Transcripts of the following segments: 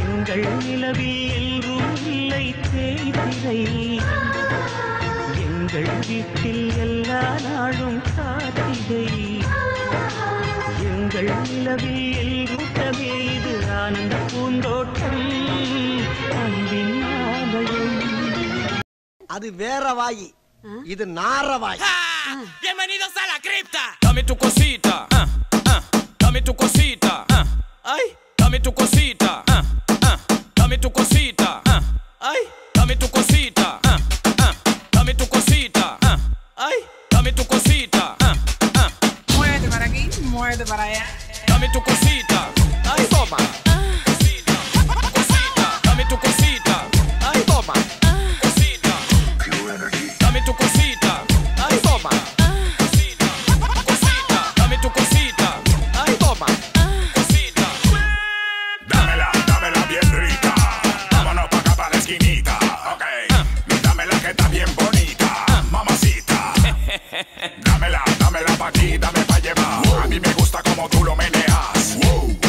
எங்கள் நிலவில் இல்லை தேய்திரை எங்கள் வீட்டில் எல்லா நாளும் கார்த்திகை எங்கள் நிலவில் எல்லூட்டமே இது ஆனந்த பூந்தோட்டம் அன்பின் அது வேற வாயி. இது நார வாய். Bienvenidos a la cripta. Dame tu cosita. ah, ah, Dame tu cosita. ah, Ay, dame tu cosita. Dame tu cosita. Ay, dame tu cosita. Dame tu cosita. Ay, dame tu cosita. Muévete para aquí, muévete para allá. Dame tu cosita. esquinita. Ok, uh. dámela que está bien bonita. Uh. Mamacita, dámela, dámela pa' aquí, dame pa' llevar. A mí me gusta como tú lo meneas.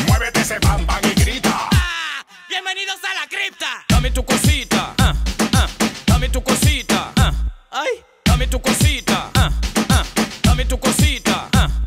Muévete ese pan, pan y grita. Ah, bienvenidos a la cripta. Dame tu cosita, ah, ah. dame tu cosita. Ay, dame tu cosita, dame tu cosita.